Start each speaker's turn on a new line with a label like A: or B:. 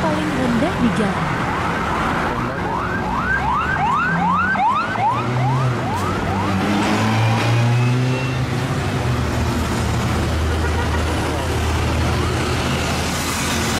A: paling rendah di jalan.